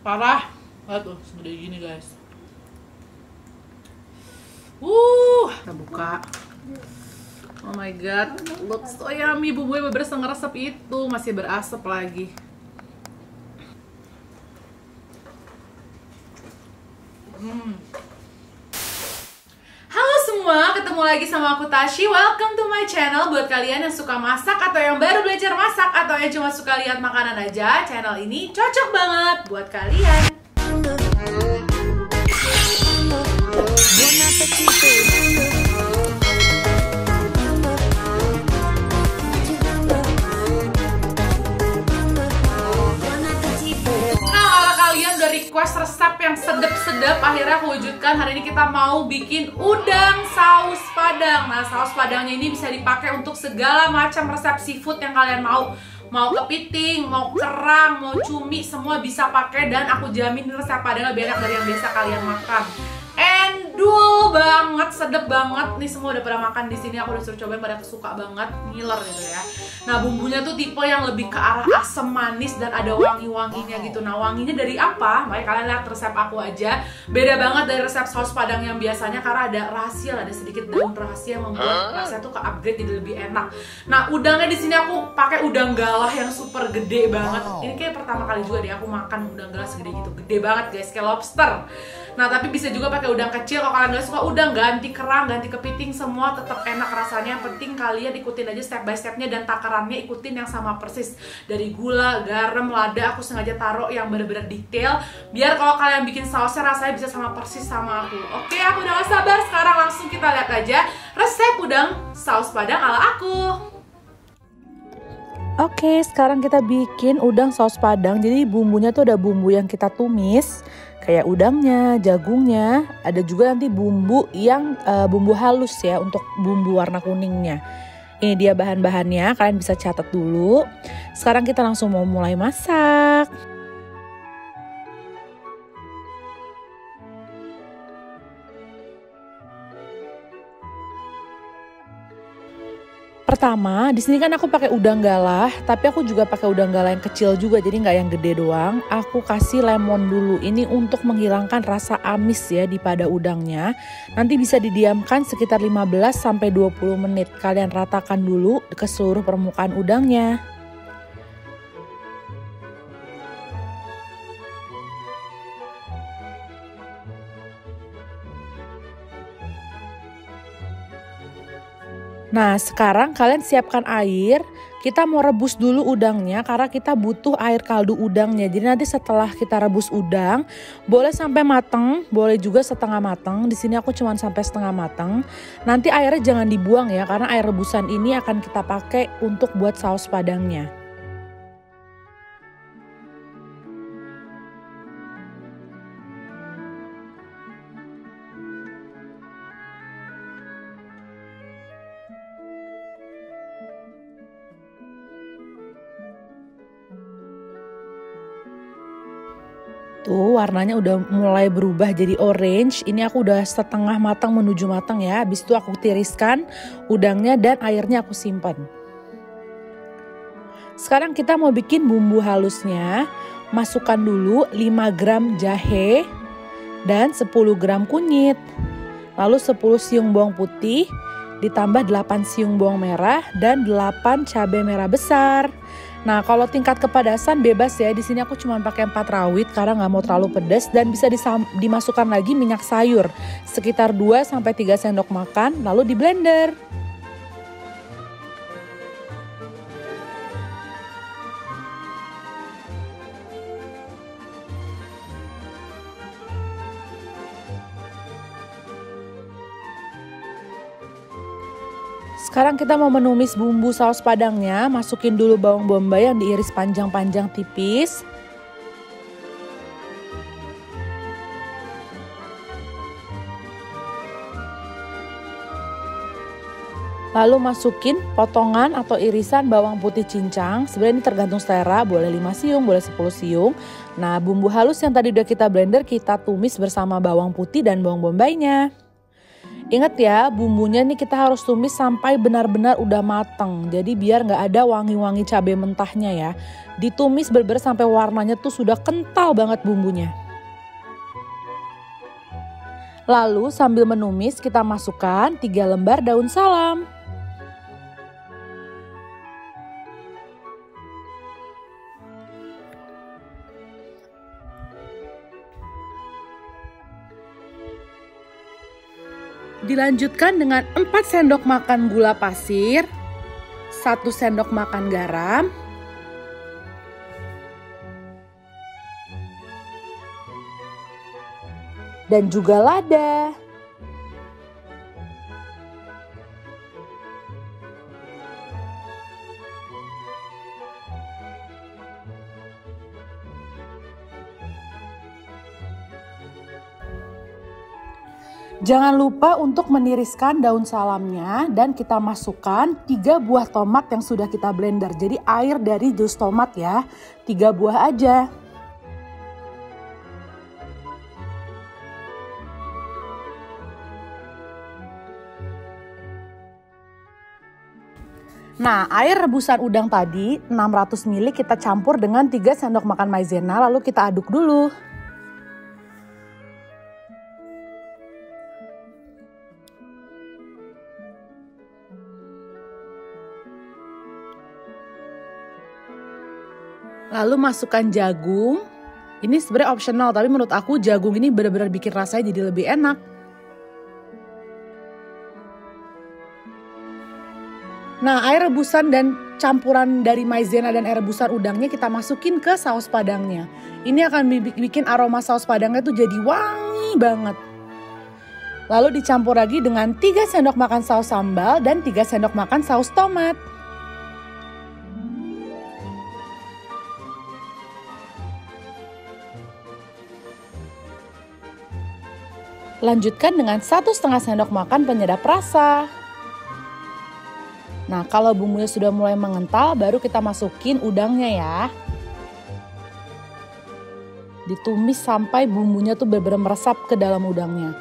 Parah. Tuh, segede gini guys. Uh, kita buka. Oh my god, looks so yummy. Bumbunya bener ngeresep itu, masih berasap lagi. Hmm. Halo semua, ketemu lagi sama aku Tashi. Welcome to my channel. Buat kalian yang suka masak atau yang baru belajar masak atau yang cuma suka lihat makanan aja, channel ini cocok banget buat kalian. Request resep yang sedep-sedep, akhirnya aku wujudkan. Hari ini kita mau bikin udang saus padang. Nah, saus padangnya ini bisa dipakai untuk segala macam resep seafood yang kalian mau. Mau kepiting, mau kerang, mau cumi, semua bisa pakai dan aku jamin resep padangnya lebih enak dari yang biasa kalian makan. Endul banget, sedep banget. Nih semua udah pada makan di sini. Aku udah suruh cobain pada suka banget, ngiler gitu ya. Nah bumbunya tuh tipe yang lebih ke arah asam manis dan ada wangi-wanginya gitu. Nah wanginya dari apa? Makanya kalian lihat resep aku aja. Beda banget dari resep saus padang yang biasanya karena ada rahasia, ada sedikit daun rahasia yang membuat rasanya tuh ke upgrade jadi lebih enak. Nah udangnya di sini aku pakai udang galah yang super gede banget. Ini kayak pertama kali juga deh aku makan udang galah segede gitu. Gede banget guys, kayak lobster. Nah tapi bisa juga pakai udang kecil. Kalau kalian gak suka udang ganti kerang ganti kepiting semua tetap enak rasanya. Yang penting kalian ikutin aja step by stepnya dan takarannya ikutin yang sama persis. Dari gula garam lada aku sengaja taruh yang bener-bener detail. Biar kalau kalian bikin sausnya rasanya bisa sama persis sama aku. Oke aku udah gak sabar. Sekarang langsung kita lihat aja resep udang saus padang ala aku. Oke, sekarang kita bikin udang saus padang. Jadi bumbunya tuh ada bumbu yang kita tumis, kayak udangnya, jagungnya, ada juga nanti bumbu yang eh, bumbu halus ya untuk bumbu warna kuningnya. Ini dia bahan-bahannya, kalian bisa catat dulu. Sekarang kita langsung mau mulai masak. Pertama, di sini kan aku pakai udang galah, tapi aku juga pakai udang galah yang kecil juga, jadi nggak yang gede doang. Aku kasih lemon dulu, ini untuk menghilangkan rasa amis ya di pada udangnya. Nanti bisa didiamkan sekitar 15 sampai 20 menit. Kalian ratakan dulu ke seluruh permukaan udangnya. Nah, sekarang kalian siapkan air. Kita mau rebus dulu udangnya karena kita butuh air kaldu udangnya. Jadi nanti setelah kita rebus udang, boleh sampai mateng, boleh juga setengah mateng. Di sini aku cuma sampai setengah mateng. Nanti airnya jangan dibuang ya karena air rebusan ini akan kita pakai untuk buat saus padangnya. Tuh warnanya udah mulai berubah jadi orange. Ini aku udah setengah matang menuju matang ya. Habis itu aku tiriskan udangnya dan airnya aku simpan. Sekarang kita mau bikin bumbu halusnya. Masukkan dulu 5 gram jahe dan 10 gram kunyit. Lalu 10 siung bawang putih ditambah 8 siung bawang merah dan 8 cabai merah besar. Nah, kalau tingkat kepedasan bebas ya. Di sini aku cuma pakai 4 rawit karena nggak mau terlalu pedas dan bisa dimasukkan lagi minyak sayur sekitar 2 sampai 3 sendok makan lalu di blender. Sekarang kita mau menumis bumbu saus padangnya. Masukin dulu bawang bombay yang diiris panjang-panjang tipis. Lalu masukin potongan atau irisan bawang putih cincang. Sebenarnya ini tergantung selera, boleh 5 siung, boleh 10 siung. Nah, bumbu halus yang tadi udah kita blender kita tumis bersama bawang putih dan bawang bombaynya. Ingat ya, bumbunya nih kita harus tumis sampai benar-benar udah mateng. Jadi biar nggak ada wangi-wangi cabai mentahnya ya. Ditumis bener-bener sampai warnanya tuh sudah kental banget bumbunya. Lalu sambil menumis kita masukkan 3 lembar daun salam. Dilanjutkan dengan 4 sendok makan gula pasir, 1 sendok makan garam, dan juga lada. Jangan lupa untuk meniriskan daun salamnya dan kita masukkan 3 buah tomat yang sudah kita blender. Jadi air dari jus tomat ya, 3 buah aja. Nah, air rebusan udang tadi 600 ml kita campur dengan 3 sendok makan maizena lalu kita aduk dulu. Lalu masukkan jagung. Ini sebenarnya optional, tapi menurut aku jagung ini benar-benar bikin rasanya jadi lebih enak. Nah, air rebusan dan campuran dari maizena dan air rebusan udangnya kita masukin ke saus padangnya. Ini akan bikin aroma saus padangnya tuh jadi wangi banget. Lalu dicampur lagi dengan 3 sendok makan saus sambal dan 3 sendok makan saus tomat. Lanjutkan dengan satu setengah sendok makan penyedap rasa. Nah, kalau bumbunya sudah mulai mengental, baru kita masukin udangnya ya. Ditumis sampai bumbunya tuh benar-benar meresap ke dalam udangnya.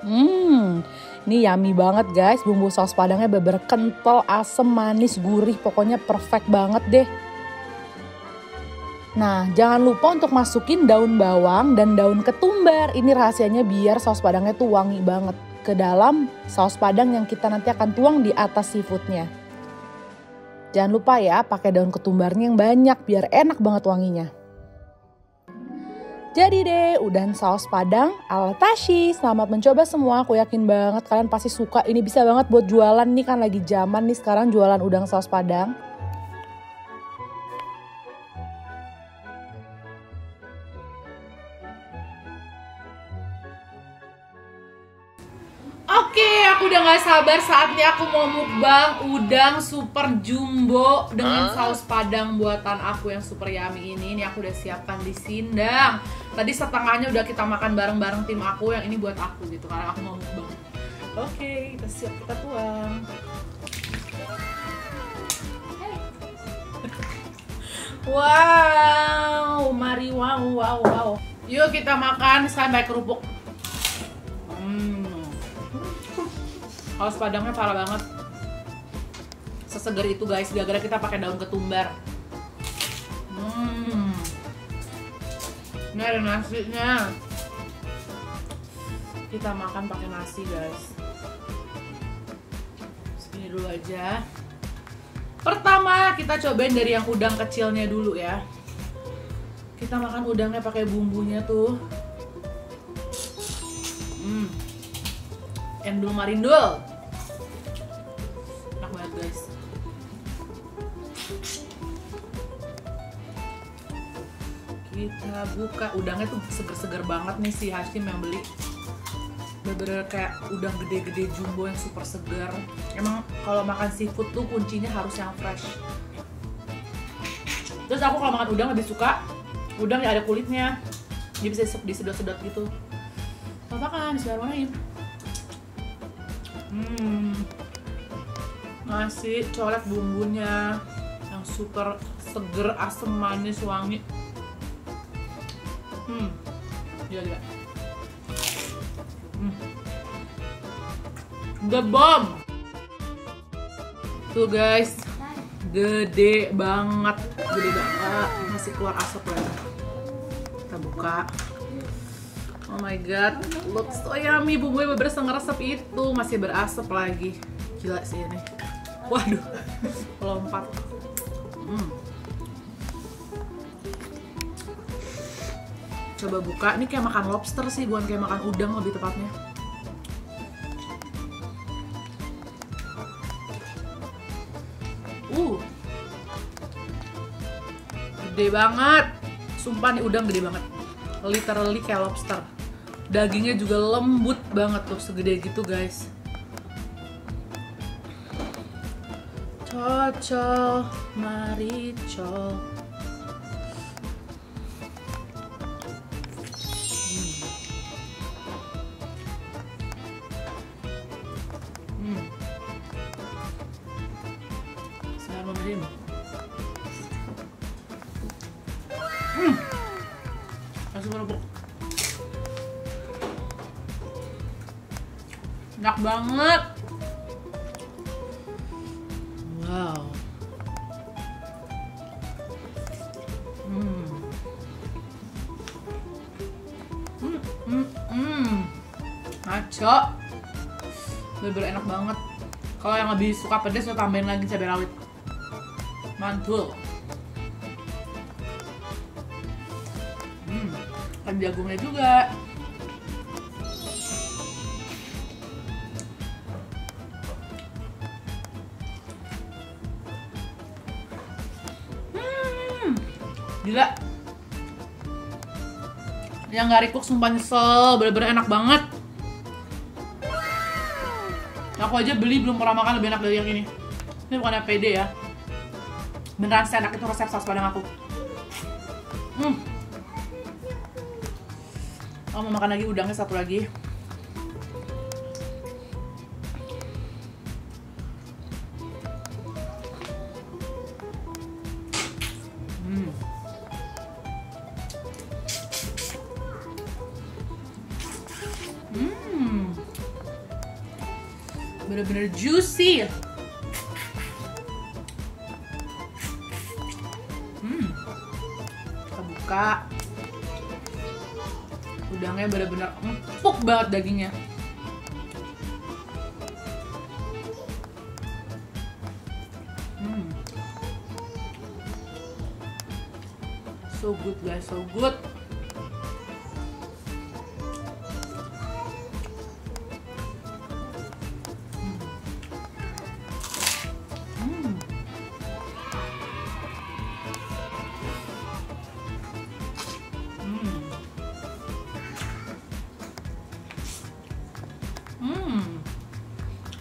Hmm, ini yummy banget guys. Bumbu saus padangnya benar-benar kental, asem, manis, gurih. Pokoknya perfect banget deh. Nah, jangan lupa untuk masukin daun bawang dan daun ketumbar. Ini rahasianya biar saus padangnya tuh wangi banget ke dalam saus padang yang kita nanti akan tuang di atas seafoodnya. Jangan lupa ya pakai daun ketumbarnya yang banyak biar enak banget wanginya. Jadi deh, udang saus padang ala Tashi. Selamat mencoba semua, aku yakin banget kalian pasti suka. Ini bisa banget buat jualan nih kan lagi zaman nih sekarang jualan udang saus padang. Sabar saatnya aku mau mukbang udang super jumbo dengan saus padang buatan aku yang super yummy ini. Ini aku udah siapkan di sindang. Tadi setengahnya udah kita makan bareng-bareng tim aku, yang ini buat aku gitu karena aku mau mukbang. Oke, kita siap kita tuang. Wow, mari wow wow wow. Yuk kita makan sampai kerupuk. Hmm. Saus padangnya parah banget. Sesegar itu guys, gara-gara kita pakai daun ketumbar. Hmm. Ini ada nasinya. Kita makan pakai nasi guys. Segini dulu aja. Pertama kita cobain dari yang udang kecilnya dulu ya. Kita makan udangnya pakai bumbunya tuh. Hmm. Endul marindul. Kita buka udangnya tuh seger-seger banget nih si Hashim yang beli. Bener-bener kayak udang gede-gede jumbo yang super segar. Emang kalau makan seafood tuh kuncinya harus yang fresh. Terus aku kalau makan udang lebih suka udang yang ada kulitnya. Dia bisa disedot-sedot gitu. Mau makan, bismillahirrahmanirrahim. Hmm. Nasi colet bumbunya yang super seger, asem, manis, wangi. Hmm. Gila, gila. Hmm. The bomb. Tuh guys, gede banget, gede banget. Masih keluar asap lagi. Kita buka. Oh my god, looks so yummy. Bumbunya bener ngeresep itu, masih berasap lagi. Gila sih ini. Waduh, lompat. Hmm. Coba buka, ini kayak makan lobster sih, bukan kayak makan udang lebih tepatnya. Uh, gede banget. Sumpah nih udang gede banget. Literally kayak lobster. Dagingnya juga lembut banget tuh, segede gitu guys. Cocol, maricol. Enak banget. Wow. Hmm. Hmm, hmm, hmm. Ngaco. Bener-bener enak banget. Kalau yang lebih suka pedas, saya tambahin lagi cabai rawit. Mantul. Hmm, ada jagungnya juga. Gila. Yang gak recook sumpah nyesel, bener-bener enak banget. Aku aja beli belum pernah makan lebih enak dari yang ini. Ini bukannya pede ya. Beneran seenak itu resep saus padang aku. Hmm. Aku mau makan lagi udangnya satu lagi. Buka. Udangnya bener-bener empuk banget dagingnya. Hmm. So good guys, so good.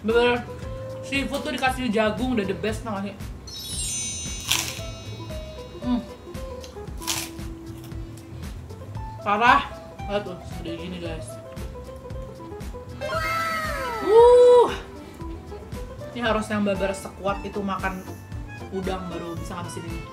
Bener seafood tuh dikasih jagung udah the best tau sih? Hmm. Parah. Lihat tuh, segede gini guys. Uh. Ini harus yang bener sekuat itu makan udang baru bisa ngabisin ini.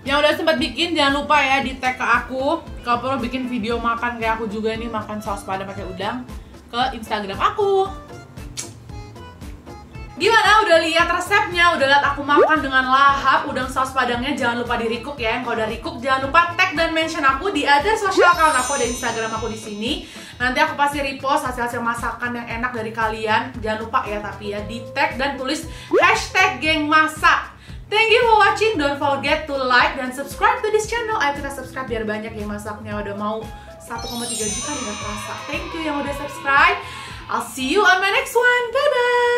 Yang udah sempat bikin jangan lupa ya di tag ke aku kalau perlu bikin video makan kayak aku juga nih makan saus padang pakai udang ke Instagram aku. Gimana? Udah lihat resepnya? Udah lihat aku makan dengan lahap udang saus padangnya? Jangan lupa di recook ya. Kalau udah recook, jangan lupa tag dan mention aku di ada social account aku ada Instagram aku di sini. Nanti aku pasti repost hasil-hasil masakan yang enak dari kalian. Jangan lupa ya tapi ya di tag dan tulis hashtag geng masak. Thank you for watching. Don't forget to like dan subscribe to this channel. Ayo kita subscribe biar banyak yang masaknya udah mau 1,3 juta nih gak terasa. Thank you yang udah subscribe. I'll see you on my next one. Bye bye.